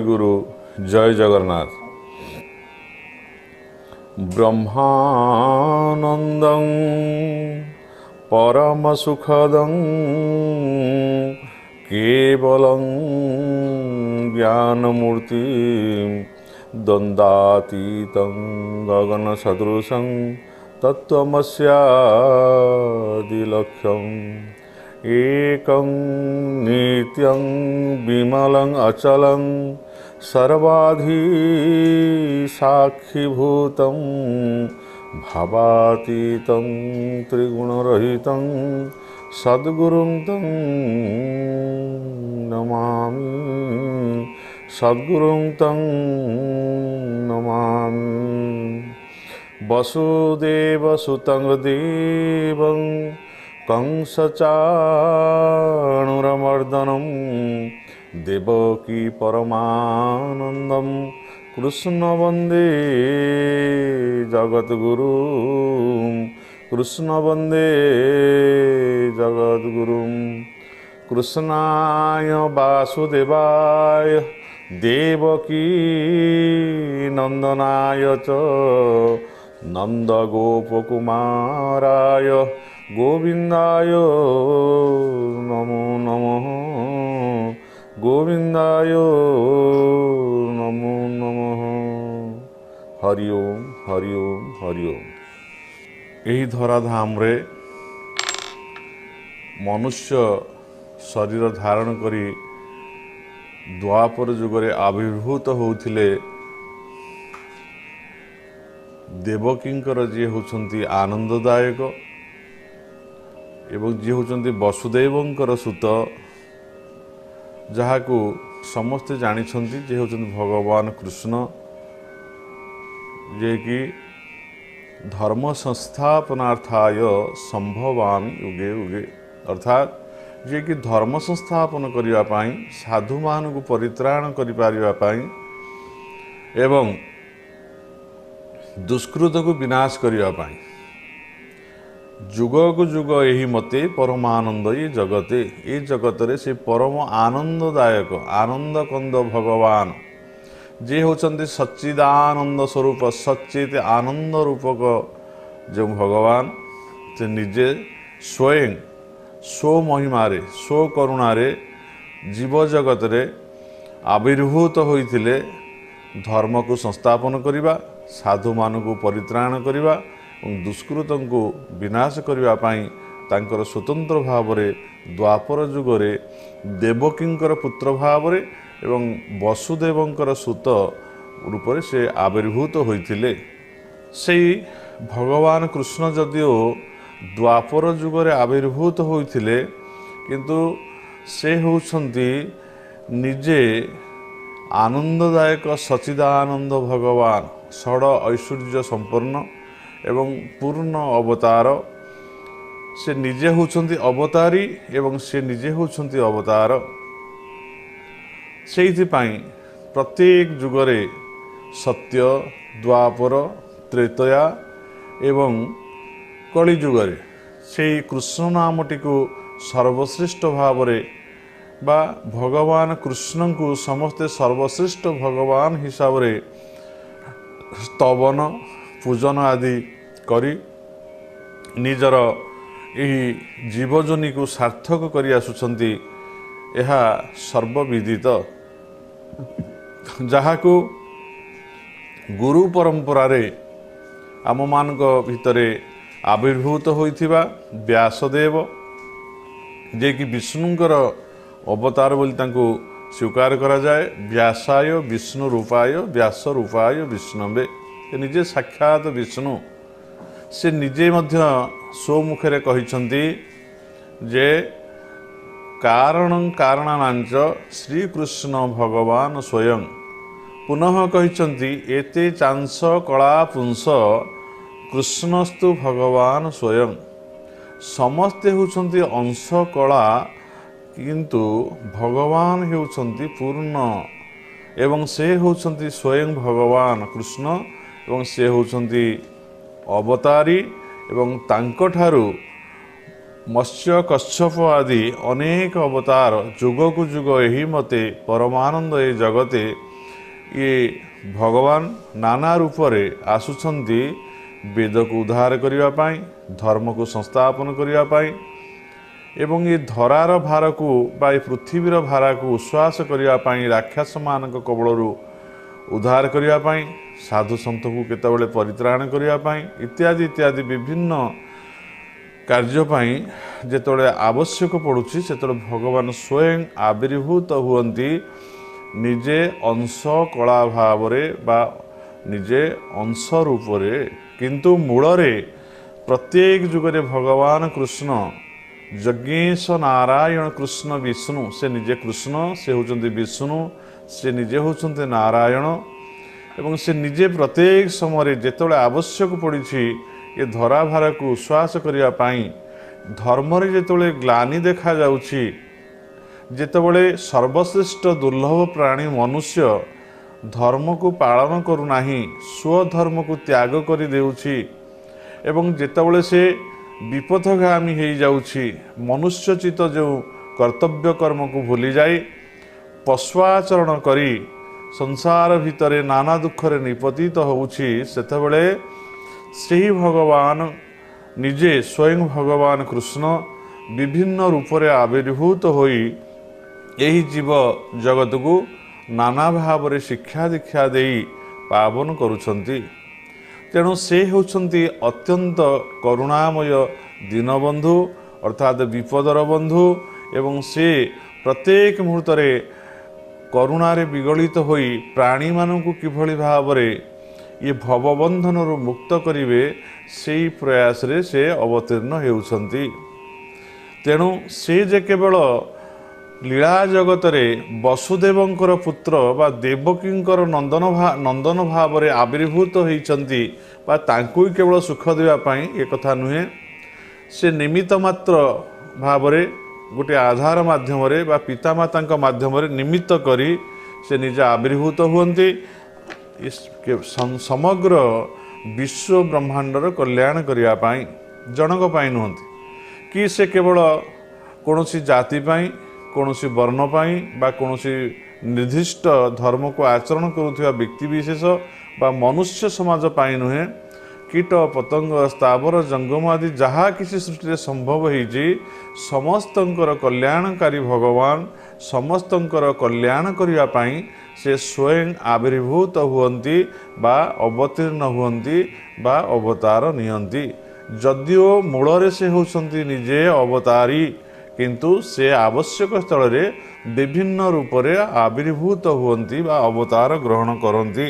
জয় গুরু জয় জগন্নাথ। ব্রহ্মানন্দ পরম সুখদ কেবল জ্ঞানমূর্তি দ্বন্দ্বাতীতং গগনসদৃশং তত্ত্বমস্যাদিলক্ষ্যম। एकं नित्यं विमलम् অচলং सर्वाधिसाक्षिभूतं भवातीतं त्रिगुणरहितं सद्गुरुं तं नमामि। सद्गुरुं तं नमामि। वसुदेवसुतं देवं দেবকী পরমানন্দম কৃষ্ণ বন্দে জগদ্গুরু কৃষ্ণ বন্দে জগদ্গুরু কৃষ্ণায় বাসুদেবায় দেবকী নন্দনায় চ নন্দগোপকুমারায় গোবিন্দায় নমো নমঃ गोविंदायो नमो नमः। हरिओम हरिओम हरिओम ଏହି ଧରାଧାମରେ ମନୁଷ୍ୟ ଶରୀର ଧାରଣ କରି ଦ୍ୱାପର ଯୁଗରେ ଆବିର୍ଭୂତ ହେଉଥିଲେ। ଦେବକୀଙ୍କର ଯିଏ ହେଉଛନ୍ତି ଆନନ୍ଦଦାୟକ ଏବଂ ଯିଏ ହେଉଛନ୍ତି ବସୁଦେବଙ୍କର ସୂତ। ଯାହାକୁ ସମସ୍ତେ ଜାଣିଛନ୍ତି ଯିଏ ହେଉଛନ୍ତି ଭଗବାନ କୃଷ୍ଣ ଯିଏକି ଧର୍ମ ସଂସ୍ଥାପନାର୍ଥାୟ ସମ୍ଭବାମି ଉଗେ ଉଗେ ଅର୍ଥାତ୍ ଯିଏକି ଧର୍ମ ସଂସ୍ଥାପନ କରିବା ପାଇଁ ସାଧୁମାନଙ୍କୁ ପରିତ୍ରାଣ କରିପାରିବା ପାଇଁ ଏବଂ ଦୁଷ୍କୃତକୁ ବିନାଶ କରିବା ପାଇଁ। ଯୁଗକୁ ଯୁଗ ଏହି ମତେ ପରମାନନ୍ଦ ଏ ଜଗତେ। ଏ ଜଗତରେ ସେ ପରମ ଆନନ୍ଦଦାୟକ ଆନନ୍ଦ କନ୍ଦ ଭଗବାନ। ଯିଏ ହେଉଛନ୍ତି ସଚ୍ଚିଦାନନ୍ଦ ସ୍ୱରୂପ ସଚିତ ଆନନ୍ଦ ରୂପକ ଯେଉଁ ଭଗବାନ ସେ ନିଜେ ସ୍ୱୟଂ ସ୍ୱ ମହିମାରେ ସ୍ୱ କରୁଣାରେ ଜୀବଜଗତରେ ଆବିର୍ଭୂତ ହୋଇଥିଲେ। ଧର୍ମକୁ ସଂସ୍ଥାପନ କରିବା ସାଧୁମାନଙ୍କୁ ପରିତ୍ରାଣ କରିବା ଦୁଷ୍କୃତଙ୍କୁ ବିନାଶ କରିବା ପାଇଁ ତାଙ୍କର ସ୍ୱତନ୍ତ୍ର ଭାବରେ ଦ୍ୱାପର ଯୁଗରେ ଦେବକୀଙ୍କର ପୁତ୍ର ଭାବରେ ଏବଂ ବସୁଦେବଙ୍କର ସୁତ ରୂପରେ ସେ ଆବିର୍ଭୂତ ହୋଇଥିଲେ। ସେଇ ଭଗବାନ କୃଷ୍ଣ ଯଦିଓ ଦ୍ୱାପର ଯୁଗରେ ଆବିର୍ଭୂତ ହୋଇଥିଲେ କିନ୍ତୁ ସେ ହେଉଛନ୍ତି ନିଜେ ଆନନ୍ଦଦାୟକ ସଚିଦାନନ୍ଦ ଭଗବାନ ଷଡ଼ ଐଶ୍ୱର୍ଯ୍ୟ ସମ୍ପନ୍ନ ଏବଂ ପୂର୍ଣ୍ଣ ଅବତାର। ସେ ନିଜେ ହେଉଛନ୍ତି ଅବତାରୀ ଏବଂ ସେ ନିଜେ ହେଉଛନ୍ତି ଅବତାର। ସେଇଥିପାଇଁ ପ୍ରତ୍ୟେକ ଯୁଗରେ ସତ୍ୟ ଦ୍ୱାପର ତ୍ରେତୟା ଏବଂ କଳି ଯୁଗରେ ସେଇ କୃଷ୍ଣ ନାମଟିକୁ ସର୍ବଶ୍ରେଷ୍ଠ ଭାବରେ ବା ଭଗବାନ କୃଷ୍ଣଙ୍କୁ ସମସ୍ତେ ସର୍ବଶ୍ରେଷ୍ଠ ଭଗବାନ ହିସାବରେ ସ୍ତବନ ପୂଜନ ଆଦି କରି ନିଜର ଏହି ଜୀବଜନୀକୁ ସାର୍ଥକ କରି ଆସୁଛନ୍ତି ଏହା ସର୍ବବିଦିତ। ଯାହାକୁ ଗୁରୁ ପରମ୍ପରାରେ ଆମମାନଙ୍କ ଭିତରେ ଆବିର୍ଭୂତ ହୋଇଥିବା ବ୍ୟାସଦେବ ଯିଏକି ବିଷ୍ଣୁଙ୍କର ଅବତାର ବୋଲି ତାଙ୍କୁ ସ୍ୱୀକାର କରାଯାଏ ବ୍ୟାସାୟ ବିଷ୍ଣୁ ରୂପାୟ ବ୍ୟାସ ରୂପାୟ ବିଷ୍ଣବେ। ନିଜେ ସାକ୍ଷାତ ବିଷ୍ଣୁ। ସେ ନିଜେ ମଧ୍ୟ ସ୍ୱମୁଖରେ କହିଛନ୍ତି ଯେ କାରଣ କାରଣାନାଞ୍ଚ ଶ୍ରୀକୃଷ୍ଣ ଭଗବାନ ସ୍ୱୟଂ ପୁନଃ କହିଛନ୍ତି ଏତେ ଚାଂସ କଳା ପୁଂସ କୃଷ୍ଣସ୍ତୁ ଭଗବାନ ସ୍ୱୟଂ ସମସ୍ତେ ହେଉଛନ୍ତି ଅଂଶ କଳା କିନ୍ତୁ ଭଗବାନ ହେଉଛନ୍ତି ପୂର୍ଣ୍ଣ ଏବଂ ସେ ହେଉଛନ୍ତି ସ୍ୱୟଂ ଭଗବାନ କୃଷ୍ଣ ଏବଂ ସେ ହେଉଛନ୍ତି ଅବତାରୀ ଏବଂ ତାଙ୍କଠାରୁ ମତ୍ସ୍ୟ କଶ୍ୟପ ଆଦି ଅନେକ ଅବତାର ଯୁଗକୁ ଯୁଗ ଏହି ମତେ ପରମାନନ୍ଦ ଏ ଜଗତେ ଇଏ ଭଗବାନ ନାନା ରୂପରେ ଆସୁଛନ୍ତି ବେଦକୁ ଉଦ୍ଧାର କରିବା ପାଇଁ ଧର୍ମକୁ ସଂସ୍ଥାପନ କରିବା ପାଇଁ ଏବଂ ଏ ଧରାର ଭାରକୁ ବା ଏ ପୃଥିବୀର ଭାରାକୁ ଉଶ୍ୱାସ କରିବା ପାଇଁ ରାକ୍ଷସମାନଙ୍କ କବଳରୁ ଉଦ୍ଧାର କରିବା ପାଇଁ ସାଧୁ ସନ୍ଥକୁ କେତେବେଳେ ପରିତ୍ରାଣ କରିବା ପାଇଁ ଇତ୍ୟାଦି ଇତ୍ୟାଦି ବିଭିନ୍ନ କାର୍ଯ୍ୟ ପାଇଁ ଯେତେବେଳେ ଆବଶ୍ୟକ ପଡ଼ୁଛି ସେତେବେଳେ ଭଗବାନ ସ୍ୱୟଂ ଆବିର୍ଭୂତ ହୁଅନ୍ତି ନିଜେ ଅଂଶ କଳା ଭାବରେ ବା ନିଜେ ଅଂଶ ରୂପରେ କିନ୍ତୁ ମୂଳରେ ପ୍ରତ୍ୟେକ ଯୁଗରେ ଭଗବାନ କୃଷ୍ଣ ଯଜ୍ଞେଶ ନାରାୟଣ କୃଷ୍ଣ ବିଷ୍ଣୁ ସେ ନିଜେ କୃଷ୍ଣ ସେ ହେଉଛନ୍ତି ବିଷ୍ଣୁ ସେ ନିଜେ ହେଉଛନ୍ତି ନାରାୟଣ ଏବଂ ସେ ନିଜେ ପ୍ରତ୍ୟେକ ସମୟରେ ଯେତେବେଳେ ଆବଶ୍ୟକ ପଡ଼ିଛି ଏ ଧରାଭାରକୁ ଉଶ୍ୱାସ କରିବା ପାଇଁ ଧର୍ମରେ ଯେତେବେଳେ ଗ୍ଲାନି ଦେଖାଯାଉଛି ଯେତେବେଳେ ସର୍ବଶ୍ରେଷ୍ଠ ଦୁର୍ଲଭ ପ୍ରାଣୀ ମନୁଷ୍ୟ ଧର୍ମକୁ ପାଳନ କରୁନାହିଁ ସ୍ୱଧର୍ମକୁ ତ୍ୟାଗ କରିଦେଉଛି ଏବଂ ଯେତେବେଳେ ସେ ବିପଥଗାମୀ ହେଇଯାଉଛି ମନୁଷ୍ୟଚିତ ଯେଉଁ କର୍ତ୍ତବ୍ୟ କର୍ମକୁ ଭୁଲିଯାଇ ପଶୁଆଚରଣ କରି ସଂସାର ଭିତରେ ନାନା ଦୁଃଖରେ ନିପତିତ ହେଉଛି ସେତେବେଳେ ସେହି ଭଗବାନ ନିଜେ ସ୍ୱୟଂ ଭଗବାନ କୃଷ୍ଣ ବିଭିନ୍ନ ରୂପରେ ଆବିର୍ଭୂତ ହୋଇ ଏହି ଜୀବ ଜଗତକୁ ନାନା ଭାବରେ ଶିକ୍ଷା ଦୀକ୍ଷା ଦେଇ ପାବନ କରୁଛନ୍ତି। ତେଣୁ ସେ ହେଉଛନ୍ତି ଅତ୍ୟନ୍ତ କରୁଣାମୟ ଦୀନବନ୍ଧୁ ଅର୍ଥାତ୍ ବିପଦର ବନ୍ଧୁ ଏବଂ ସେ ପ୍ରତ୍ୟେକ ମୁହୂର୍ତ୍ତରେ କରୁଣାରେ ବିଗଳିତ ହୋଇ ପ୍ରାଣୀମାନଙ୍କୁ କିଭଳି ଭାବରେ ଇଏ ଭବବନ୍ଧନରୁ ମୁକ୍ତ କରିବେ ସେଇ ପ୍ରୟାସରେ ସେ ଅବତୀର୍ଣ୍ଣ ହେଉଛନ୍ତି। ତେଣୁ ସେ ଯେ କେବଳ ଲୀଳା ଜଗତରେ ବସୁଦେବଙ୍କର ପୁତ୍ର ବା ଦେବକୀଙ୍କର ନନ୍ଦନ ନନ୍ଦନ ଭାବରେ ଆବିର୍ଭୂତ ହୋଇଛନ୍ତି ବା ତାଙ୍କୁ କେବଳ ସୁଖ ଦେବା ପାଇଁ ଏକଥା ନୁହେଁ ସେ ନିମିତ୍ତ ମାତ୍ର ଭାବରେ ଗୋଟିଏ ଆଧାର ମାଧ୍ୟମରେ ବା ପିତାମାତାଙ୍କ ମାଧ୍ୟମରେ ନିମିତ୍ତ କରି ସେ ନିଜେ ଆବିର୍ଭୂତ ହୁଅନ୍ତି। ସମଗ୍ର ବିଶ୍ୱ ବ୍ରହ୍ମାଣ୍ଡର କଲ୍ୟାଣ କରିବା ପାଇଁ ଜଣଙ୍କ ପାଇଁ ନୁହନ୍ତି। କି ସେ କେବଳ କୌଣସି ଜାତି ପାଇଁ କୌଣସି ବର୍ଣ୍ଣ ପାଇଁ ବା କୌଣସି ନିର୍ଦ୍ଦିଷ୍ଟ ଧର୍ମକୁ ଆଚରଣ କରୁଥିବା ବ୍ୟକ୍ତିବିଶେଷ ବା ମନୁଷ୍ୟ ସମାଜ ପାଇଁ ନୁହେଁ କୀଟ ପତଙ୍ଗ ସ୍ଥାବର ଜଙ୍ଗମ ଆଦି ଯାହା କିଛି ସୃଷ୍ଟିରେ ସମ୍ଭବ ହେଇଛି ସମସ୍ତଙ୍କର କଲ୍ୟାଣକାରୀ ଭଗବାନ ସମସ୍ତଙ୍କର କଲ୍ୟାଣ କରିବା ପାଇଁ ସେ ସ୍ୱୟଂ ଆବିର୍ଭୂତ ହୁଅନ୍ତି ବା ଅବତୀର୍ଣ୍ଣ ହୁଅନ୍ତି ବା ଅବତାର ନିଅନ୍ତି। ଯଦିଓ ମୂଳରେ ସେ ହେଉଛନ୍ତି ନିଜେ ଅବତାରୀ କିନ୍ତୁ ସେ ଆବଶ୍ୟକ ସ୍ଥଳରେ ବିଭିନ୍ନ ରୂପରେ ଆବିର୍ଭୂତ ହୁଅନ୍ତି ବା ଅବତାର ଗ୍ରହଣ କରନ୍ତି।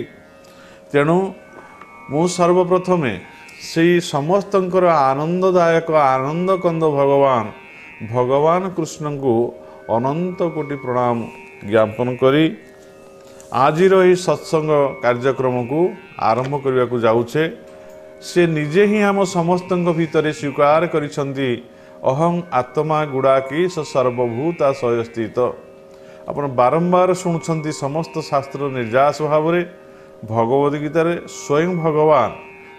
ତେଣୁ ମୁଁ ସର୍ବପ୍ରଥମେ ସେଇ ସମସ୍ତଙ୍କର ଆନନ୍ଦଦାୟକ ଆନନ୍ଦ କନ୍ଦ ଭଗବାନ ଭଗବାନ କୃଷ୍ଣଙ୍କୁ ଅନନ୍ତ କୋଟି ପ୍ରଣାମ ଜ୍ଞାପନ କରି ଆଜିର ଏହି ସତ୍ସଙ୍ଗ କାର୍ଯ୍ୟକ୍ରମକୁ ଆରମ୍ଭ କରିବାକୁ ଯାଉଛେ। ସେ ନିଜେ ହିଁ ଆମ ସମସ୍ତଙ୍କ ଭିତରେ ସ୍ୱୀକାର କରିଛନ୍ତି ଅହଂ ଆତ୍ମା ଗୁଡ଼ାକି ସର୍ବଭୂତା ସ୍ଥିତ ଆପଣ ବାରମ୍ବାର ଶୁଣୁଛନ୍ତି ସମସ୍ତ ଶାସ୍ତ୍ର ନିର୍ଯାସ ଭାବରେ। ଭଗବଦ ଗୀତାରେ ସ୍ୱୟଂ ଭଗବାନ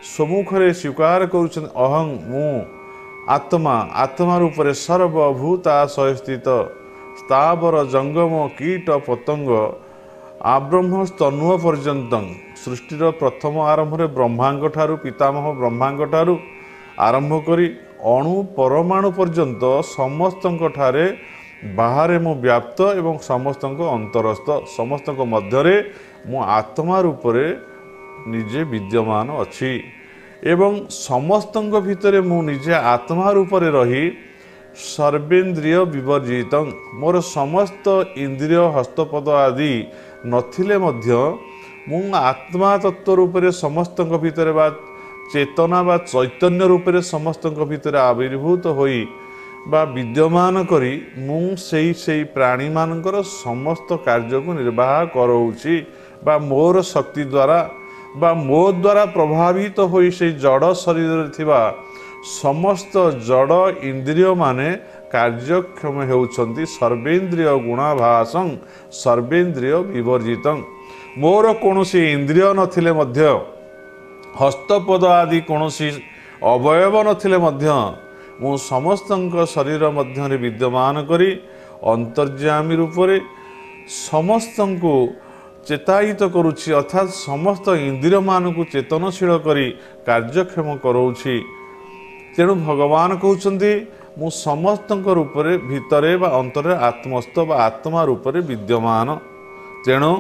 ସମ୍ମୁଖରେ ସ୍ୱୀକାର କରୁଛନ୍ତି ଅହଂ ମୁଁ ଆତ୍ମା ଆତ୍ମା ରୂପରେ ସର୍ବଭୂତା ସ୍ଥିତ ସ୍ଥାବର ଜଙ୍ଗମ କୀଟ ପତଙ୍ଗ ଆବ୍ରହ୍ମ ସ୍ତନୁଅ ପର୍ଯ୍ୟନ୍ତ ସୃଷ୍ଟିର ପ୍ରଥମ ଆରମ୍ଭରେ ବ୍ରହ୍ମାଙ୍କ ଠାରୁ ପିତାମହ ବ୍ରହ୍ମାଙ୍କ ଠାରୁ ଆରମ୍ଭ କରି ଅଣୁ ପରମାଣୁ ପର୍ଯ୍ୟନ୍ତ ସମସ୍ତଙ୍କ ଠାରେ ବାହାରେ ମୁଁ ବ୍ୟାପ୍ତ ଏବଂ ସମସ୍ତଙ୍କ ଅନ୍ତରସ୍ଥ ସମସ୍ତଙ୍କ ମଧ୍ୟରେ ମୁଁ ଆତ୍ମା ରୂପରେ ନିଜେ ବିଦ୍ୟମାନ ଅଛି। ଏବଂ ସମସ୍ତଙ୍କ ଭିତରେ ମୁଁ ନିଜେ ଆତ୍ମା ରୂପରେ ରହି ସର୍ବେନ୍ଦ୍ରିୟ ବିବର୍ଜିତ। ମୋର ସମସ୍ତ ଇନ୍ଦ୍ରିୟ ହସ୍ତପଦ ଆଦି ନଥିଲେ ମଧ୍ୟ ମୁଁ ଆତ୍ମା ତତ୍ଵ ରୂପରେ ସମସ୍ତଙ୍କ ଭିତରେ ବା ଚେତନା ବା ଚୈତନ୍ୟ ରୂପରେ ସମସ୍ତଙ୍କ ଭିତରେ ଆବିର୍ଭୂତ ହୋଇ ବା ବିଦ୍ୟମାନ କରି ମୁଁ ସେଇ ସେଇ ପ୍ରାଣୀମାନଙ୍କର ସମସ୍ତ କାର୍ଯ୍ୟକୁ ନିର୍ବାହ କରଉଛି। ବା ମୋର ଶକ୍ତି ଦ୍ୱାରା ବା ମୋ ଦ୍ୱାରା ପ୍ରଭାବିତ ହୋଇ ସେଇ ଜଡ଼ ଶରୀରରେ ଥିବା ସମସ୍ତ ଜଡ଼ ଇନ୍ଦ୍ରିୟମାନେ କାର୍ଯ୍ୟକ୍ଷମ ହେଉଛନ୍ତି ସର୍ବେନ୍ଦ୍ରିୟ ଗୁଣାଭାସଂ ସର୍ବେନ୍ଦ୍ରିୟ ବିବର୍ଜିତଂ। ମୋର କୌଣସି ଇନ୍ଦ୍ରିୟ ନଥିଲେ ମଧ୍ୟ ହସ୍ତପଦ ଆଦି କୌଣସି ଅବୟବ ନଥିଲେ ମଧ୍ୟ ମୁଁ ସମସ୍ତଙ୍କ ଶରୀର ମଧ୍ୟରେ ବିଦ୍ୟମାନ କରି ଅନ୍ତର୍ଯାମୀ ରୂପରେ ସମସ୍ତଙ୍କୁ ଚେତାୟିତ କରୁଛି ଅର୍ଥାତ୍ ସମସ୍ତ ଇନ୍ଦ୍ରିୟମାନଙ୍କୁ ଚେତନଶୀଳ କରି କାର୍ଯ୍ୟକ୍ଷମ କରାଉଛି। ତେଣୁ ଭଗବାନ କହୁଛନ୍ତି ମୁଁ ସମସ୍ତଙ୍କ ରୂପରେ ଭିତରେ ବା ଅନ୍ତରରେ ଆତ୍ମସ୍ଥ ବା ଆତ୍ମା ରୂପରେ ବିଦ୍ୟମାନ। ତେଣୁ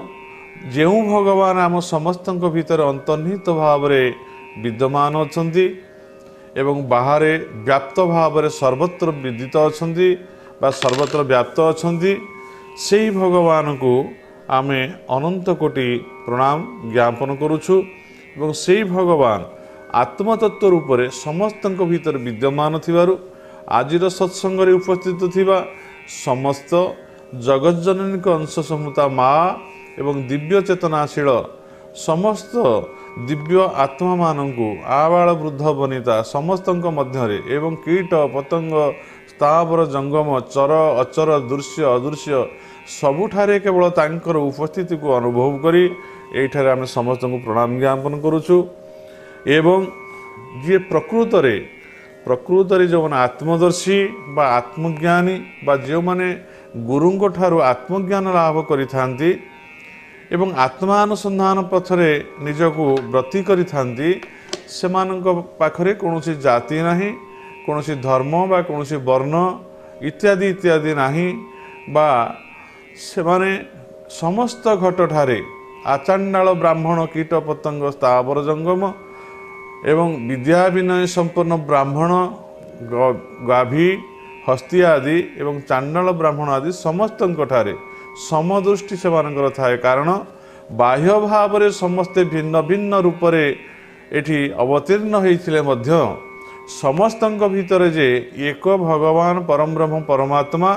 ଯେଉଁ ଭଗବାନ ଆମ ସମସ୍ତଙ୍କ ଭିତରେ ଅନ୍ତର୍ନିହିତ ଭାବରେ ବିଦ୍ୟମାନ ଅଛନ୍ତି ଏବଂ ବାହାରେ ବ୍ୟାପ୍ତ ଭାବରେ ସର୍ବତ୍ର ବିଦିତ ଅଛନ୍ତି ବା ସର୍ବତ୍ର ବ୍ୟାପ୍ତ ଅଛନ୍ତି ସେହି ଭଗବାନଙ୍କୁ ଆମେ ଅନନ୍ତ କୋଟି ପ୍ରଣାମ ଜ୍ଞାପନ କରୁଛୁ ଏବଂ ସେହି ଭଗବାନ ଆତ୍ମତତ୍ଵ ରୂପରେ ସମସ୍ତଙ୍କ ଭିତରେ ବିଦ୍ୟମାନ ଥିବାରୁ ଆଜିର ସତ୍ସଙ୍ଗରେ ଉପସ୍ଥିତ ଥିବା ସମସ୍ତ ଜଗଜ୍ଜନନୀଙ୍କ ଅଂଶ ସମୂତା ମା ଏବଂ ଦିବ୍ୟ ଚେତନାଶୀଳ ସମସ୍ତ ଦିବ୍ୟ ଆତ୍ମାମାନଙ୍କୁ ଆବାଳ ବୃଦ୍ଧ ବନିତା ସମସ୍ତଙ୍କ ମଧ୍ୟରେ ଏବଂ କୀଟ ପତଙ୍ଗ ସ୍ଥାବର ଜଙ୍ଗମ ଚର ଅଚର ଦୃଶ୍ୟ ଅଦୃଶ୍ୟ ସବୁଠାରେ କେବଳ ତାଙ୍କର ଉପସ୍ଥିତିକୁ ଅନୁଭବ କରି ଏଇଠାରେ ଆମେ ସମସ୍ତଙ୍କୁ ପ୍ରଣାମ ଜ୍ଞାପନ କରୁଛୁ। ଏବଂ ଯିଏ ପ୍ରକୃତରେ ପ୍ରକୃତରେ ଯେଉଁମାନେ ଆତ୍ମଦର୍ଶୀ ବା ଆତ୍ମଜ୍ଞାନୀ ବା ଯେଉଁମାନେ ଗୁରୁଙ୍କ ଠାରୁ ଆତ୍ମଜ୍ଞାନ ଲାଭ କରିଥାନ୍ତି ଏବଂ ଆତ୍ମାନୁସନ୍ଧାନ ପଥରେ ନିଜକୁ ବ୍ରତି କରିଥାନ୍ତି ସେମାନଙ୍କ ପାଖରେ କୌଣସି ଜାତି ନାହିଁ କୌଣସି ଧର୍ମ ବା କୌଣସି ବର୍ଣ୍ଣ ଇତ୍ୟାଦି ଇତ୍ୟାଦି ନାହିଁ ବା ସେମାନେ ସମସ୍ତ ଘଟଠାରେ ଆଚାଣ୍ଡାଳ ବ୍ରାହ୍ମଣ କୀଟ ପତଙ୍ଗ ସ୍ଥାବର ଜଙ୍ଗମ ଏବଂ ବିଦ୍ୟା ବିନୟ ସମ୍ପନ୍ନ ବ୍ରାହ୍ମଣ ଗାଭୀ ହସ୍ତି ଆଦି ଏବଂ ଚାଣ୍ଡାଳ ବ୍ରାହ୍ମଣ ଆଦି ସମସ୍ତଙ୍କଠାରେ ସମଦୃଷ୍ଟି ସେମାନଙ୍କର ଥାଏ। କାରଣ ବାହ୍ୟ ଭାବରେ ସମସ୍ତେ ଭିନ୍ନ ଭିନ୍ନ ରୂପରେ ଏଠି ଅବତୀର୍ଣ୍ଣ ହୋଇଥିଲେ ମଧ୍ୟ ସମସ୍ତଙ୍କ ଭିତରେ ଯେ ଏକ ଭଗବାନ ପରମବ୍ରହ୍ମ ପରମାତ୍ମା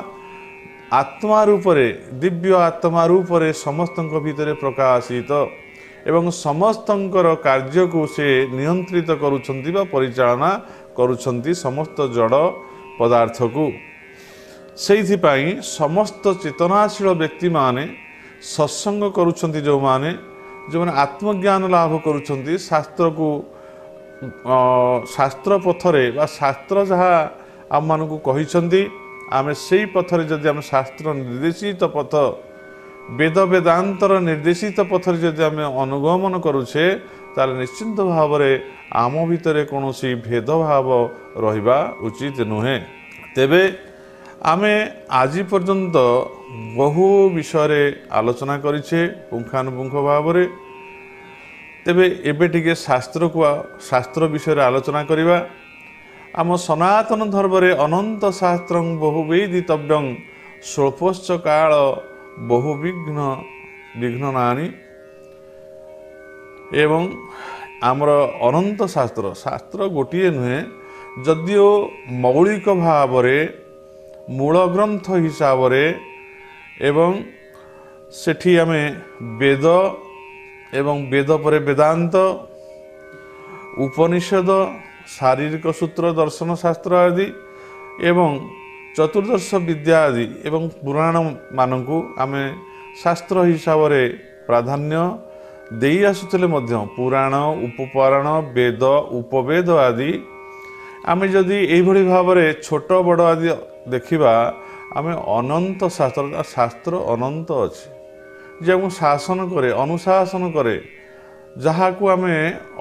ଆତ୍ମା ରୂପରେ ଦିବ୍ୟ ଆତ୍ମା ରୂପରେ ସମସ୍ତଙ୍କ ଭିତରେ ପ୍ରକାଶିତ ଏବଂ ସମସ୍ତଙ୍କର କାର୍ଯ୍ୟକୁ ସେ ନିୟନ୍ତ୍ରିତ କରୁଛନ୍ତି ବା ପରିଚାଳନା କରୁଛନ୍ତି ସମସ୍ତ ଜଡ଼ ପଦାର୍ଥକୁ। ସେଇଥିପାଇଁ ସମସ୍ତ ଚେତନାଶୀଳ ବ୍ୟକ୍ତିମାନେ ସତ୍ସଙ୍ଗ କରୁଛନ୍ତି ଯେଉଁମାନେ ଯେଉଁମାନେ ଆତ୍ମଜ୍ଞାନ ଲାଭ କରୁଛନ୍ତି ଶାସ୍ତ୍ରକୁ ଶାସ୍ତ୍ର ପଥରେ ବା ଶାସ୍ତ୍ର ଯାହା ଆମମାନଙ୍କୁ କହିଛନ୍ତି ଆମେ ସେଇ ପଥରେ ଯଦି ଆମେ ଶାସ୍ତ୍ର ନିର୍ଦ୍ଦେଶିତ ପଥ ବେଦ ବେଦାନ୍ତର ନିର୍ଦ୍ଦେଶିତ ପଥରେ ଯଦି ଆମେ ଅନୁଗମନ କରୁଛେ ତାହେଲେ ନିଶ୍ଚିନ୍ତ ଭାବରେ ଆମ ଭିତରେ କୌଣସି ଭେଦଭାବ ରହିବା ଉଚିତ ନୁହେଁ ତେବେ ଆମେ ଆଜି ପର୍ଯ୍ୟନ୍ତ ବହୁ ବିଷୟରେ ଆଲୋଚନା କରିଛେ ପୁଙ୍ଖାନୁପୁଙ୍ଖ ଭାବରେ ତେବେ ଏବେ ଟିକେ ଶାସ୍ତ୍ରକୁ ଶାସ୍ତ୍ର ବିଷୟରେ ଆଲୋଚନା କରିବା ଆମ ସନାତନ ଧର୍ମରେ ଅନନ୍ତ ଶାସ୍ତ୍ରଂ ବହୁ ବୈଦିତବ୍ୟଂ ସ୍ୱଳ୍ପଶ୍ଚ କାଳ ବହୁ ବିଘ୍ନ ବିଘ୍ନନାନି ଏବଂ ଆମର ଅନନ୍ତ ଶାସ୍ତ୍ର ଶାସ୍ତ୍ର ଗୋଟିଏ ନୁହେଁ ଯଦିଓ ମୌଳିକ ଭାବରେ ମୂଳ ଗ୍ରନ୍ଥ ହିସାବରେ ଏବଂ ସେଠି ଆମେ ବେଦ ଏବଂ ବେଦ ପରେ ବେଦାନ୍ତ ଉପନିଷଦ ଶାରୀରିକ ସୂତ୍ର ଦର୍ଶନ ଶାସ୍ତ୍ର ଆଦି ଏବଂ ଚତୁର୍ଦଶ ବିଦ୍ୟା ଆଦି ଏବଂ ପୁରାଣ ମାନଙ୍କୁ ଆମେ ଶାସ୍ତ୍ର ହିସାବରେ ପ୍ରାଧାନ୍ୟ ଦେଇ ଆସୁଥିଲେ ମଧ୍ୟ ପୁରାଣ ଉପପୁରାଣ ବେଦ ଉପବେଦ ଆଦି ଆମେ ଯଦି ଏଇଭଳି ଭାବରେ ଛୋଟ ବଡ଼ ଆଦି ଦେଖିବା ଆମେ ଅନନ୍ତ ଶାସ୍ତ୍ର ଶାସ୍ତ୍ର ଅନନ୍ତ ଅଛି ଯେ ଆମକୁ ଶାସନ କରେ ଅନୁଶାସନ କରେ ଯାହାକୁ ଆମେ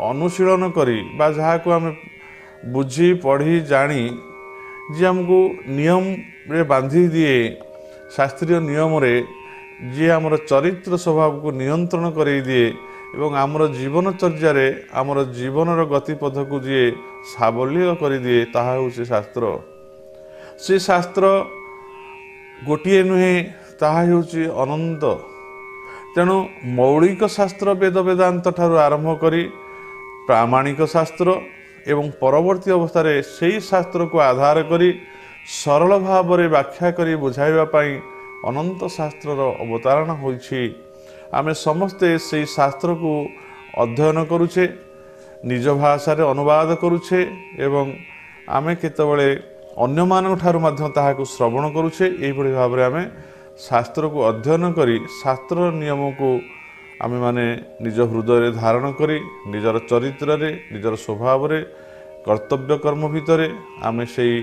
ଅନୁଶୀଳନ କରି ବା ଯାହାକୁ ଆମେ ବୁଝି ପଢ଼ି ଜାଣି ଯିଏ ଆମକୁ ନିୟମରେ ବାନ୍ଧି ଦିଏ ଶାସ୍ତ୍ରୀୟ ନିୟମରେ ଯିଏ ଆମର ଚରିତ୍ର ସ୍ୱଭାବକୁ ନିୟନ୍ତ୍ରଣ କରାଇ ଦିଏ ଏବଂ ଆମର ଜୀବନଚର୍ଯ୍ୟାରେ ଆମର ଜୀବନର ଗତିପଥକୁ ଯିଏ ସାବଲୀଳ କରିଦିଏ ତାହା ହେଉଛି ଶାସ୍ତ୍ର। ସେ ଶାସ୍ତ୍ର ଗୋଟିଏ ନୁହେଁ ତାହା ହେଉଛି ଅନନ୍ତ। ତେଣୁ ମୌଳିକ ଶାସ୍ତ୍ର ବେଦ ବେଦାନ୍ତ ଠାରୁ ଆରମ୍ଭ କରି ପ୍ରାମାଣିକ ଶାସ୍ତ୍ର ଏବଂ ପରବର୍ତ୍ତୀ ଅବସ୍ଥାରେ ସେହି ଶାସ୍ତ୍ରକୁ ଆଧାର କରି ସରଳ ଭାବରେ ବ୍ୟାଖ୍ୟା କରି ବୁଝାଇବା ପାଇଁ ଅନନ୍ତ ଶାସ୍ତ୍ରର ଅବତାରଣ ହୋଇଛି ଆମେ ସମସ୍ତେ ସେହି ଶାସ୍ତ୍ରକୁ ଅଧ୍ୟୟନ କରୁଛେ ନିଜ ଭାଷାରେ ଅନୁବାଦ କରୁଛେ ଏବଂ ଆମେ କେତେବେଳେ ଅନ୍ୟମାନଙ୍କ ଠାରୁ ମଧ୍ୟ ତାହାକୁ ଶ୍ରବଣ କରୁଛେ ଏହିଭଳି ଭାବରେ ଆମେ ଶାସ୍ତ୍ରକୁ ଅଧ୍ୟୟନ କରି ଶାସ୍ତ୍ରର ନିୟମକୁ ଆମେମାନେ ନିଜ ହୃଦୟରେ ଧାରଣ କରି ନିଜର ଚରିତ୍ରରେ ନିଜର ସ୍ୱଭାବରେ କର୍ତ୍ତବ୍ୟ କର୍ମ ଭିତରେ ଆମେ ସେଇ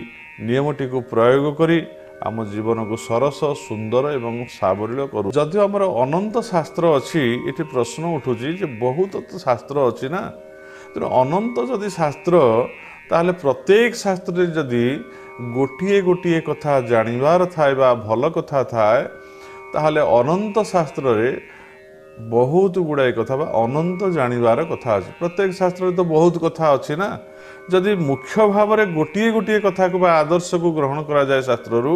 ନିୟମଟିକୁ ପ୍ରୟୋଗ କରି ଆମ ଜୀବନକୁ ସରସ ସୁନ୍ଦର ଏବଂ ସାବରୀଳ କରୁ ଯଦିଓ ଆମର ଅନନ୍ତ ଶାସ୍ତ୍ର ଅଛି ଏଠି ପ୍ରଶ୍ନ ଉଠୁଛି ଯେ ବହୁତ ତ ଶାସ୍ତ୍ର ଅଛି ନା ତେଣୁ ଅନନ୍ତ ଯଦି ଶାସ୍ତ୍ର ତାହେଲେ ପ୍ରତ୍ୟେକ ଶାସ୍ତ୍ରରେ ଯଦି ଗୋଟିଏ ଗୋଟିଏ କଥା ଜାଣିବାର ଥାଏ ବା ଭଲ କଥା ଥାଏ ତାହେଲେ ଅନନ୍ତ ଶାସ୍ତ୍ରରେ ବହୁତ ଗୁଡ଼ାଏ କଥା ବା ଅନନ୍ତ ଜାଣିବାର କଥା ଅଛି। ପ୍ରତ୍ୟେକ ଶାସ୍ତ୍ରରେ ତ ବହୁତ କଥା ଅଛି ନା? ଯଦି ମୁଖ୍ୟ ଭାବରେ ଗୋଟିଏ ଗୋଟିଏ କଥାକୁ ବା ଆଦର୍ଶକୁ ଗ୍ରହଣ କରାଯାଏ ଶାସ୍ତ୍ରରୁ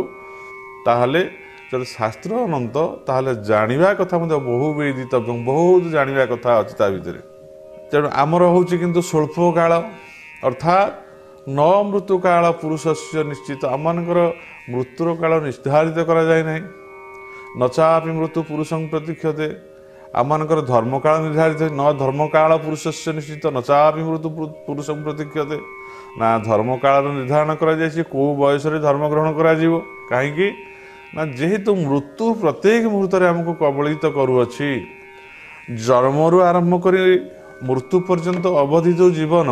ତାହେଲେ ଯଦି ଶାସ୍ତ୍ର ଅନନ୍ତ ତାହେଲେ ଜାଣିବା କଥା ମଧ୍ୟ ବହୁ ବିଦିତ ଏବଂ ବହୁତ ଜାଣିବା କଥା ଅଛି ତା ଭିତରେ। ତେଣୁ ଆମର ହେଉଛି କିନ୍ତୁ ସ୍ୱଳ୍ପ କାଳ ଅର୍ଥାତ୍ ନ ମୃତ୍ୟୁ କାଳ ପୁରୁଷସ୍ୟ ନିଶ୍ଚିତ ଆମମାନଙ୍କର ମୃତ୍ୟୁର କାଳ ନିର୍ଦ୍ଧାରିତ କରାଯାଏ ନାହିଁ। ନଚାପି ମୃତ୍ୟୁ ପୁରୁଷଙ୍କ ପ୍ରତୀକ୍ଷତେ ଆମମାନଙ୍କର ଧର୍ମକାଳ ନିର୍ଦ୍ଧାରିତ ନ ଧର୍ମକାଳ ପୁରୁଷସ୍ୟ ନିଶ୍ଚିତ ନଚାପି ମୃତ୍ୟୁ ପୁରୁଷଙ୍କ ପ୍ରତୀକ୍ଷତେ। ନା ଧର୍ମକାଳର ନିର୍ଦ୍ଧାରଣ କରାଯାଇଛି କେଉଁ ବୟସରେ ଧର୍ମ ଗ୍ରହଣ କରାଯିବ କାହିଁକି? ନା ଯେହେତୁ ମୃତ୍ୟୁ ପ୍ରତ୍ୟେକ ମୁହୂର୍ତ୍ତରେ ଆମକୁ କବଳିତ କରୁଅଛି ଜନ୍ମରୁ ଆରମ୍ଭ କରି ମୃତ୍ୟୁ ପର୍ଯ୍ୟନ୍ତ ଅବଧି ଯେଉଁ ଜୀବନ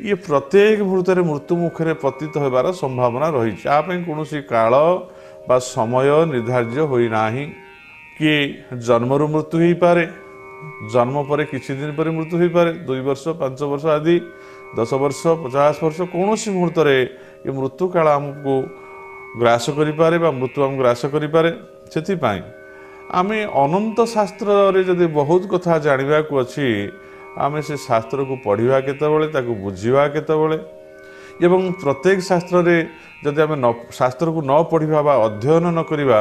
ଇଏ ପ୍ରତ୍ୟେକ ମୁହୂର୍ତ୍ତରେ ମୃତ୍ୟୁ ମୁଖରେ ପତିତ ହେବାର ସମ୍ଭାବନା ରହିଛି। ଆ ପାଇଁ କୌଣସି କାଳ ବା ସମୟ ନିର୍ଦ୍ଧାର୍ଯ୍ୟ ହୋଇନାହିଁ। କିଏ ଜନ୍ମରୁ ମୃତ୍ୟୁ ହେଇପାରେ ଜନ୍ମ ପରେ କିଛି ଦିନ ପରେ ମୃତ୍ୟୁ ହେଇପାରେ ଦୁଇ ବର୍ଷ ପାଞ୍ଚ ବର୍ଷ ଆଦି ଦଶ ବର୍ଷ ପଚାଶ ବର୍ଷ କୌଣସି ମୁହୂର୍ତ୍ତରେ ଏ ମୃତ୍ୟୁ କାଳ ଆମକୁ ଗ୍ରାସ କରିପାରେ ବା ମୃତ୍ୟୁ ଆମକୁ ଗ୍ରାସ କରିପାରେ ସେଥିପାଇଁ ଆମେ ଅନନ୍ତ ଶାସ୍ତ୍ରରେ ଯଦି ବହୁତ କଥା ଜାଣିବାକୁ ଅଛି ଆମେ ସେ ଶାସ୍ତ୍ରକୁ ପଢ଼ିବା କେତେବେଳେ ତାକୁ ବୁଝିବା କେତେବେଳେ ଏବଂ ପ୍ରତ୍ୟେକ ଶାସ୍ତ୍ରରେ ଯଦି ଆମେ ନ ଶାସ୍ତ୍ରକୁ ନ ପଢ଼ିବା ବା ଅଧ୍ୟୟନ ନ କରିବା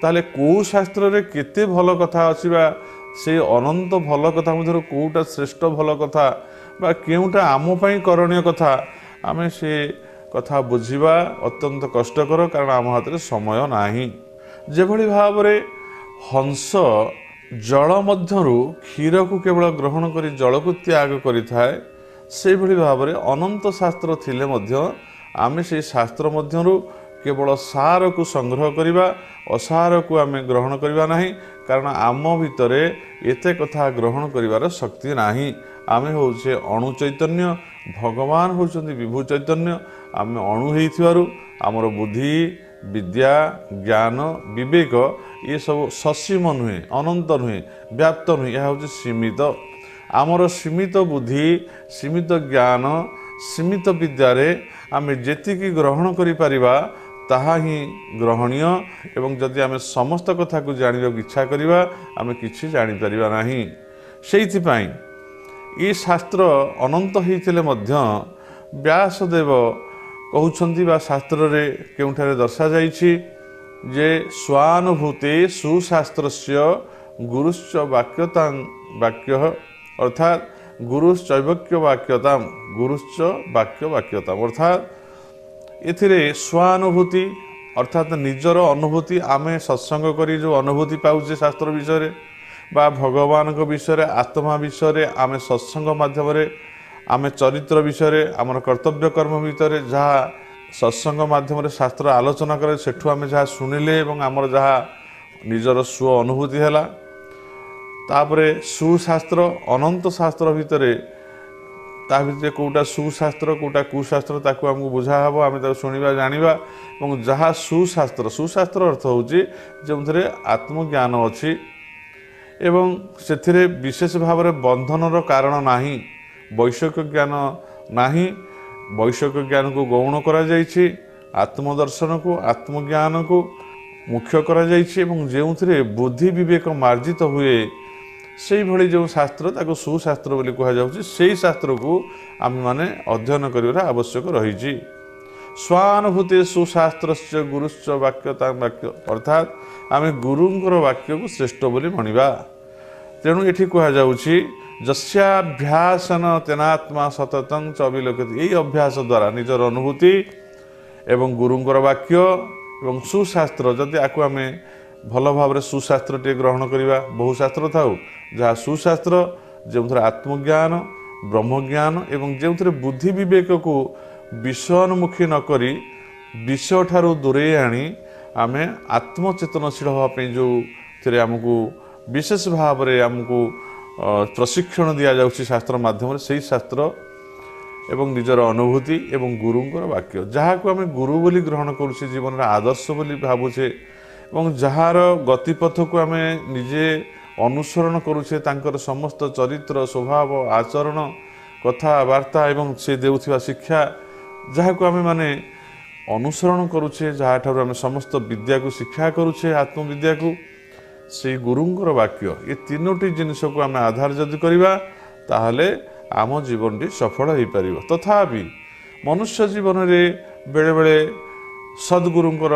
ତାହେଲେ କେଉଁ ଶାସ୍ତ୍ରରେ କେତେ ଭଲ କଥା ଅଛି ବା ସେ ଅନନ୍ତ ଭଲ କଥା ମଧ୍ୟରୁ କେଉଁଟା ଶ୍ରେଷ୍ଠ ଭଲ କଥା ବା କେଉଁଟା ଆମ ପାଇଁ କରଣୀୟ କଥା ଆମେ ସେ କଥା ବୁଝିବା ଅତ୍ୟନ୍ତ କଷ୍ଟକର କାରଣ ଆମ ହାତରେ ସମୟ ନାହିଁ। ଯେଭଳି ଭାବରେ ହଂସ ଜଳ ମଧ୍ୟରୁ କ୍ଷୀରକୁ କେବଳ ଗ୍ରହଣ କରି ଜଳକୁ ତ୍ୟାଗ କରିଥାଏ ସେହିଭଳି ଭାବରେ ଅନନ୍ତ ଶାସ୍ତ୍ର ଥିଲେ ମଧ୍ୟ ଆମେ ସେହି ଶାସ୍ତ୍ର ମଧ୍ୟରୁ କେବଳ ସାରକୁ ସଂଗ୍ରହ କରିବା ଅସାରକୁ ଆମେ ଗ୍ରହଣ କରିବା ନାହିଁ କାରଣ ଆମ ଭିତରେ ଏତେ କଥା ଗ୍ରହଣ କରିବାର ଶକ୍ତି ନାହିଁ। ଆମେ ହେଉଛେ ଅଣୁ ଚୈତନ୍ୟ ଭଗବାନ ହେଉଛନ୍ତି ବିଭୁ ଚୈତନ୍ୟ ଆମେ ଅଣୁ ହେଇଥିବାରୁ ଆମର ବୁଦ୍ଧି ବିଦ୍ୟା ଜ୍ଞାନ ବିବେକ ଏସବୁ ସସୀମ ନୁହେଁ ଅନନ୍ତ ନୁହେଁ ବ୍ୟାପ୍ତ ନୁହେଁ ଏହା ହେଉଛି ସୀମିତ ଆମର ସୀମିତ ବୁଦ୍ଧି ସୀମିତ ଜ୍ଞାନ ସୀମିତ ବିଦ୍ୟାରେ ଆମେ ଯେତିକି ଗ୍ରହଣ କରିପାରିବା ତାହା ହିଁ ଗ୍ରହଣୀୟ ଏବଂ ଯଦି ଆମେ ସମସ୍ତ କଥାକୁ ଜାଣିବାକୁ ଇଚ୍ଛା କରିବା ଆମେ କିଛି ଜାଣିପାରିବା ନାହିଁ। ସେଇଥିପାଇଁ ଏ ଶାସ୍ତ୍ର ଅନନ୍ତ ହେଇଥିଲେ ମଧ୍ୟ ବ୍ୟାସଦେବ କହୁଛନ୍ତି ବା ଶାସ୍ତ୍ରରେ କେଉଁଠାରେ ଦର୍ଶାଯାଇଛି ଯେ ସ୍ୱାନୁଭୂତି ସୁଶାସ୍ତ୍ରସ୍ୟ ଗୁରୁଶ୍ଚ ବାକ୍ୟତା ବାକ୍ୟ ଅର୍ଥାତ୍ ଗୁରୁଶ୍ଚୈବକ୍ୟ ବାକ୍ୟତାମ ଗୁରୁଶ୍ଚ ବାକ୍ୟ ବାକ୍ୟତାମ ଅର୍ଥାତ୍ ଏଥିରେ ସ୍ୱାନୁଭୂତି ଅର୍ଥାତ୍ ନିଜର ଅନୁଭୂତି ଆମେ ସତ୍ସଙ୍ଗ କରି ଯେଉଁ ଅନୁଭୂତି ପାଉଛେ ଶାସ୍ତ୍ର ବିଷୟରେ ବା ଭଗବାନଙ୍କ ବିଷୟରେ ଆତ୍ମା ବିଷୟରେ ଆମେ ସତ୍ସଙ୍ଗ ମାଧ୍ୟମରେ ଆମେ ଚରିତ୍ର ବିଷୟରେ ଆମର କର୍ତ୍ତବ୍ୟ କର୍ମ ଭିତରେ ଯାହା ସତ୍ସଙ୍ଗ ମାଧ୍ୟମରେ ଶାସ୍ତ୍ର ଆଲୋଚନା କରେ ସେଠୁ ଆମେ ଯାହା ଶୁଣିଲେ ଏବଂ ଆମର ଯାହା ନିଜର ସ୍ୱ ଅନୁଭୂତି ହେଲା ତାପରେ ସୁଶାସ୍ତ୍ର ଅନନ୍ତ ଶାସ୍ତ୍ର ଭିତରେ ତା ଭିତରେ କେଉଁଟା ସୁଶାସ୍ତ୍ର କେଉଁଟା କୁଶାସ୍ତ୍ର ତାକୁ ଆମକୁ ବୁଝା ହେବ ଆମେ ତାକୁ ଶୁଣିବା ଜାଣିବା ଏବଂ ଯାହା ସୁଶାସ୍ତ୍ର ସୁଶାସ୍ତ୍ର ଅର୍ଥ ହେଉଛି ଯେଉଁଥିରେ ଆତ୍ମଜ୍ଞାନ ଅଛି ଏବଂ ସେଥିରେ ବିଶେଷ ଭାବରେ ବନ୍ଧନର କାରଣ ନାହିଁ ବୈଷୟିକ ଜ୍ଞାନ ନାହିଁ ବୈଷୟିକ ଜ୍ଞାନକୁ ଗୌଣ କରାଯାଇଛି ଆତ୍ମଦର୍ଶନକୁ ଆତ୍ମଜ୍ଞାନକୁ ମୁଖ୍ୟ କରାଯାଇଛି ଏବଂ ଯେଉଁଥିରେ ବୁଦ୍ଧି ବିବେକ ମାର୍ଜିତ ହୁଏ ସେଇଭଳି ଯେଉଁ ଶାସ୍ତ୍ର ତାକୁ ସୁଶାସ୍ତ୍ର ବୋଲି କୁହାଯାଉଛି ସେଇ ଶାସ୍ତ୍ରକୁ ଆମେମାନେ ଅଧ୍ୟୟନ କରିବାର ଆବଶ୍ୟକ ରହିଛି ସ୍ୱାନୁଭୂତି ସୁଶାସ୍ତ୍ରସ୍ୟ ଗୁରୁଶ୍ଚ ବାକ୍ୟ ତା ବାକ୍ୟ ଅର୍ଥାତ୍ ଆମେ ଗୁରୁଙ୍କର ବାକ୍ୟକୁ ଶ୍ରେଷ୍ଠ ବୋଲି ମଣିବା ତେଣୁ ଏଠି କୁହାଯାଉଛି ଯସ୍ୟାଭ୍ୟାସନ ତେନାତ୍ମା ସତତଂ ଚ ଅବିଲୋକିତ ଏଇ ଅଭ୍ୟାସ ଦ୍ୱାରା ନିଜର ଅନୁଭୂତି ଏବଂ ଗୁରୁଙ୍କର ବାକ୍ୟ ଏବଂ ସୁଶାସ୍ତ୍ର ଯଦି ଆକୁ ଆମେ ଭଲ ଭାବରେ ସୁଶାସ୍ତ୍ରଟିଏ ଗ୍ରହଣ କରିବା ବହୁ ଶାସ୍ତ୍ର ଥାଉ ଯାହା ସୁଶାସ୍ତ୍ର ଯେଉଁଥିରେ ଆତ୍ମଜ୍ଞାନ ବ୍ରହ୍ମଜ୍ଞାନ ଏବଂ ଯେଉଁଥିରେ ବୁଦ୍ଧି ବିବେକକୁ ବିଷୟୋନ୍ମୁଖୀ ନ କରି ବିଷୟଠାରୁ ଦୂରେଇ ଆଣି ଆମେ ଆତ୍ମଚେତନଶୀଳ ହେବା ପାଇଁ ଯେଉଁଥିରେ ଆମକୁ ବିଶେଷ ଭାବରେ ଆମକୁ ପ୍ରଶିକ୍ଷଣ ଦିଆଯାଉଛି ଶାସ୍ତ୍ର ମାଧ୍ୟମରେ ସେଇ ଶାସ୍ତ୍ର ଏବଂ ନିଜର ଅନୁଭୂତି ଏବଂ ଗୁରୁଙ୍କର ବାକ୍ୟ ଯାହାକୁ ଆମେ ଗୁରୁ ବୋଲି ଗ୍ରହଣ କରୁଛେ ଜୀବନରେ ଆଦର୍ଶ ବୋଲି ଭାବୁଛେ ଏବଂ ଯାହାର ଗତିପଥକୁ ଆମେ ନିଜେ ଅନୁସରଣ କରୁଛେ ତାଙ୍କର ସମସ୍ତ ଚରିତ୍ର ସ୍ୱଭାବ ଆଚରଣ କଥାବାର୍ତ୍ତା ଏବଂ ସେ ଦେଉଥିବା ଶିକ୍ଷା ଯାହାକୁ ଆମେ ମାନେ ଅନୁସରଣ କରୁଛେ ଯାହାଠାରୁ ଆମେ ସମସ୍ତ ବିଦ୍ୟାକୁ ଶିକ୍ଷା କରୁଛେ ଆତ୍ମବିଦ୍ୟାକୁ ସେଇ ଗୁରୁଙ୍କର ବାକ୍ୟ ଏ ତିନୋଟି ଜିନିଷକୁ ଆମେ ଆଧାର ଯଦି କରିବା ତାହେଲେ ଆମ ଜୀବନଟି ସଫଳ ହୋଇପାରିବ। ତଥାପି ମନୁଷ୍ୟ ଜୀବନରେ ବେଳେବେଳେ ସଦ୍ଗୁରୁଙ୍କର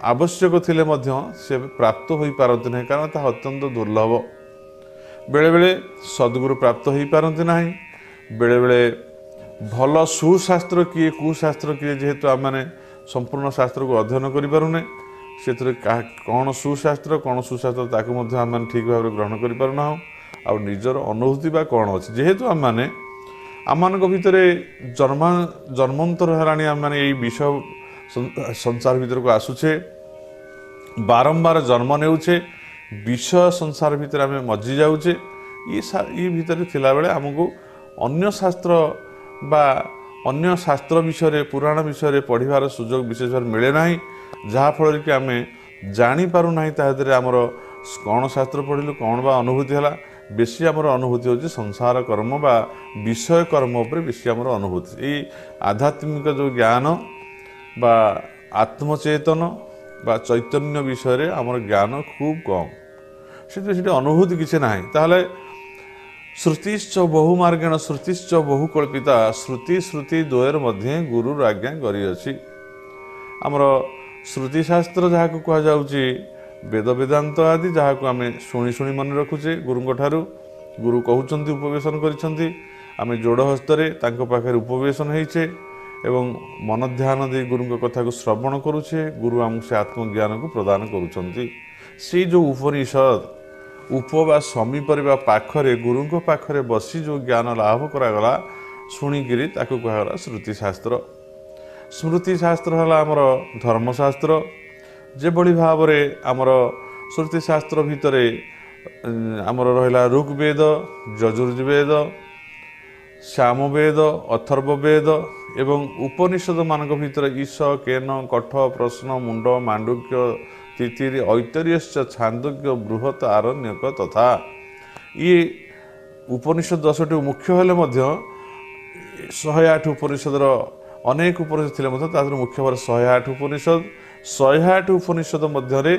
ଆବଶ୍ୟକ ଥିଲେ ମଧ୍ୟ ସେ ପ୍ରାପ୍ତ ହୋଇପାରନ୍ତି ନାହିଁ। କାରଣ ତାହା ଅତ୍ୟନ୍ତ ଦୁର୍ଲଭ। ବେଳେବେଳେ ସଦ୍ଗୁରୁ ପ୍ରାପ୍ତ ହୋଇପାରନ୍ତି ନାହିଁ। ବେଳେବେଳେ ଭଲ ସୁଶାସ୍ତ୍ର କିଏ କୁଶାସ୍ତ୍ର କିଏ ଯେହେତୁ ଆମମାନେ ସମ୍ପୂର୍ଣ୍ଣ ଶାସ୍ତ୍ରକୁ ଅଧ୍ୟୟନ କରିପାରୁନେ ସେଥିରେ କାହା କ'ଣ ସୁଶାସ୍ତ୍ର କ'ଣ ସୁଶାସ୍ତ୍ର ତାକୁ ମଧ୍ୟ ଆମମାନେ ଠିକ୍ ଭାବରେ ଗ୍ରହଣ କରିପାରୁନାହୁଁ। ଆଉ ନିଜର ଅନୁଭୂତି ବା କ'ଣ ଅଛି? ଯେହେତୁ ଆମମାନେ ଆମମାନଙ୍କ ଭିତରେ ଜନ୍ମା ଜନ୍ମାନ୍ତର ହେଲାଣି ଆମମାନେ ଏଇ ବିଷୟ ସଂସାର ଭିତରକୁ ଆସୁଛେ ବାରମ୍ବାର ଜନ୍ମ ନେଉଛେ ବିଷୟ ସଂସାର ଭିତରେ ଆମେ ମଜି ଯାଉଛେ ଇଏ ଇ ଭିତରେ ଥିଲାବେଳେ ଆମକୁ ଅନ୍ୟ ଶାସ୍ତ୍ର ବା ଅନ୍ୟ ଶାସ୍ତ୍ର ବିଷୟରେ ପୁରାଣ ବିଷୟରେ ପଢ଼ିବାର ସୁଯୋଗ ବିଶେଷ ଭାବରେ ମିଳେ ନାହିଁ ଯାହାଫଳରେ କି ଆମେ ଜାଣିପାରୁନାହିଁ ତା ଦେହରେ ଆମର କ'ଣ ଶାସ୍ତ୍ର ପଢ଼ିଲୁ କ'ଣ ବା ଅନୁଭୂତି ହେଲା ବେଶୀ ଆମର ଅନୁଭୂତି ହେଉଛି ସଂସାର କର୍ମ ବା ବିଷୟ କର୍ମ ଉପରେ ବେଶୀ ଆମର ଅନୁଭୂତି। ଏଇ ଆଧ୍ୟାତ୍ମିକ ଯେଉଁ ଜ୍ଞାନ ବା ଆତ୍ମଚେତନ ବା ଚୈତନ୍ୟ ବିଷୟରେ ଆମର ଜ୍ଞାନ ଖୁବ୍ କମ୍ ସେଥିରେ ସେଠି ଅନୁଭୂତି କିଛି ନାହିଁ ତାହେଲେ ଶ୍ରୁତିଶ୍ଚ ବହୁ ମାର୍ଗେଣ ଶ୍ରୁତିଶ୍ଚ ବହୁ କଳ୍ପିତା ଶ୍ରୁତି ଶ୍ରୁତି ଦ୍ୱୟର ମଧ୍ୟ ଗୁରୁର ଆଜ୍ଞା କରିଅଛି ଆମର ଶ୍ରୁତିଶାସ୍ତ୍ର ଯାହାକୁ କୁହାଯାଉଛି ବେଦ ବେଦାନ୍ତ ଆଦି ଯାହାକୁ ଆମେ ଶୁଣି ଶୁଣି ମନେ ରଖୁଛେ ଗୁରୁଙ୍କ ଠାରୁ ଗୁରୁ କହୁଛନ୍ତି ଉପବେଶନ କରିଛନ୍ତି ଆମେ ଯୋଡ଼ ହସ୍ତରେ ତାଙ୍କ ପାଖରେ ଉପବେଶନ ହେଇଛେ ଏବଂ ମନ ଧ୍ୟାନ ଦେଇ ଗୁରୁଙ୍କ କଥାକୁ ଶ୍ରବଣ କରୁଛେ ଗୁରୁ ଆମକୁ ସେ ଆତ୍ମଜ୍ଞାନକୁ ପ୍ରଦାନ କରୁଛନ୍ତି। ସେଇ ଯେଉଁ ଉପନିଷଦ ଉପ ବା ସମୀପରେ ପାଖରେ ଗୁରୁଙ୍କ ପାଖରେ ବସି ଯେଉଁ ଜ୍ଞାନ ଲାଭ କରାଗଲା ଶୁଣିକିରି ତାକୁ କୁହାଗଲା ଶ୍ରୁତିଶାସ୍ତ୍ର ସ୍ମୃତିଶାସ୍ତ୍ର ହେଲା ଆମର ଧର୍ମଶାସ୍ତ୍ର। ଯେଭଳି ଭାବରେ ଆମର ଶ୍ରୁତିଶାସ୍ତ୍ର ଭିତରେ ଆମର ରହିଲା ଋଗ୍ବେଦ ଯଜୁର୍ବେଦ ଶ୍ୟାମବେଦ ଅଥର୍ବବେଦ ଏବଂ ଉପନିଷଦମାନଙ୍କ ଭିତରେ ଈଶ କେନ କଠ ପ୍ରଶ୍ନ ମୁଣ୍ଡ ମାଣ୍ଡୁକ୍ୟ ତିଥିରି ଐତରୀୟଶ୍ଚ ଛାନ୍ଦୋଗ୍ୟ ବୃହତ ଆରଣ୍ୟକ ତଥା ଇଏ ଉପନିଷଦ ଦଶଟି ମୁଖ୍ୟ ହେଲେ ମଧ୍ୟ ଶହେ ଆଠ ଉପନିଷଦର ଅନେକ ଉପନିଷଦ ଥିଲେ ମଧ୍ୟ ତା ଦେହରେ ମୁଖ୍ୟ ଭାବରେ ଶହେ ଆଠ ଉପନିଷଦ। ଶହେ ଆଠ ଉପନିଷଦ ମଧ୍ୟରେ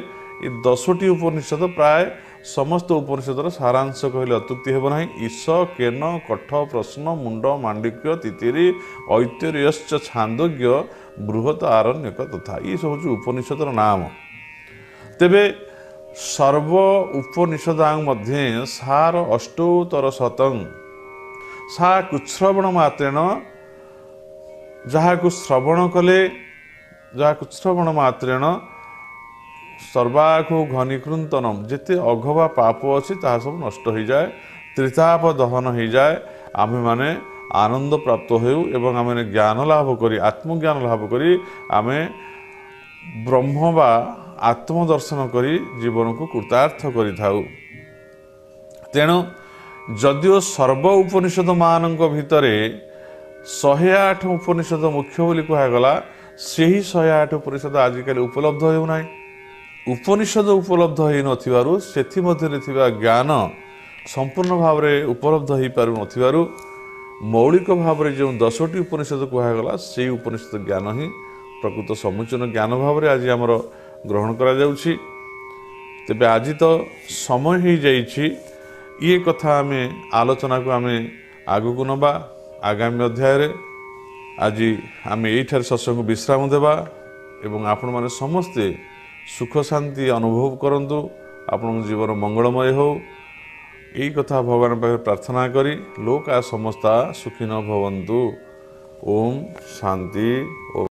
ଏ ଦଶଟି ଉପନିଷଦ ପ୍ରାୟ ସମସ୍ତ ଉପନିଷଦର ସାରାଂଶ କହିଲେ ଅତ୍ୟୁକ୍ତି ହେବ ନାହିଁ। ଈଶ କେନ କଠ ପ୍ରଶ୍ନ ମୁଣ୍ଡ ମାଣ୍ଡିକ୍ୟ ତିତିରି ଐତରୀୟଶ୍ଚ ଛାନ୍ଦୋଗ୍ୟ ବୃହତ ଆରଣ୍ୟକ ତଥା ଏସବୁ ହେଉଛି ଉପନିଷଦର ନାମ। ତେବେ ସର୍ବ ଉପନିଷଦାଙ୍କ ମଧ୍ୟରେ ସାର ଅଷ୍ଟୋତ୍ତର ଶତଂ। ସା କୁଶ୍ରବଣ ମାତ୍ରେଣ ଯାହାକୁ ଶ୍ରବଣ କଲେ ଯାହାକୁ ଶ୍ରବଣ ମାତ୍ରେଣ ସର୍ବାକୁ ଘନୀକୃନ୍ତନମ ଯେତେ ଅଘବା ପାପ ଅଛି ତାହା ସବୁ ନଷ୍ଟ ହୋଇଯାଏ ତ୍ରିତାପ ଦହନ ହୋଇଯାଏ ଆମ୍ଭେମାନେ ଆନନ୍ଦ ପ୍ରାପ୍ତ ହେଉ ଏବଂ ଆମେ ଜ୍ଞାନ ଲାଭ କରି ଆତ୍ମଜ୍ଞାନ ଲାଭ କରି ଆମେ ବ୍ରହ୍ମ ବା ଆତ୍ମଦର୍ଶନ କରି ଜୀବନକୁ କୃତାର୍ଥ କରିଥାଉ ତେଣୁ ଯଦିଓ ସର୍ବ ଉପନିଷଦ ମାନଙ୍କ ଭିତରେ ଶହେ ଆଠ ଉପନିଷଦ ମୁଖ୍ୟ ବୋଲି କୁହାଗଲା ସେହି ଶହେ ଆଠ ଉପନିଷଦ ଆଜିକାଲି ଉପଲବ୍ଧ ହେଉନାହିଁ ଉପନିଷଦ ଉପଲବ୍ଧ ହୋଇନଥିବାରୁ ସେଥିମଧ୍ୟରେ ଥିବା ଜ୍ଞାନ ସମ୍ପୂର୍ଣ୍ଣ ଭାବରେ ଉପଲବ୍ଧ ହୋଇପାରୁନଥିବାରୁ ମୌଳିକ ଭାବରେ ଯେଉଁ ଦଶଟି ଉପନିଷଦ କୁହାଗଲା ସେହି ଉପନିଷଦ ଜ୍ଞାନ ହିଁ ପ୍ରକୃତ ସମୁଚୀନ ଜ୍ଞାନ ଭାବରେ ଆଜି ଆମର ଗ୍ରହଣ କରାଯାଉଛି। ତେବେ ଆଜି ତ ସମୟ ହୋଇଯାଇଛି ଇଏ କଥା ଆମେ ଆଲୋଚନାକୁ ଆମେ ଆଗକୁ ନେବା ଆଗାମୀ ଅଧ୍ୟାୟରେ। ଆଜି ଆମେ ଏଇଠାରେ ଶସ୍ୟଙ୍କୁ ବିଶ୍ରାମ ଦେବା ଏବଂ ଆପଣମାନେ ସମସ୍ତେ ସୁଖ ଶାନ୍ତି ଅନୁଭବ କରନ୍ତୁ। ଆପଣଙ୍କ ଜୀବନ ମଙ୍ଗଳମୟ ହେଉ। ଏଇ କଥା ଭଗବାନ ପାଖରେ ପ୍ରାର୍ଥନା କରି ଲୋକା ସମସ୍ତା ସୁଖୀନ ଭବନ୍ତୁ। ଓମ୍ ଶାନ୍ତି ଓ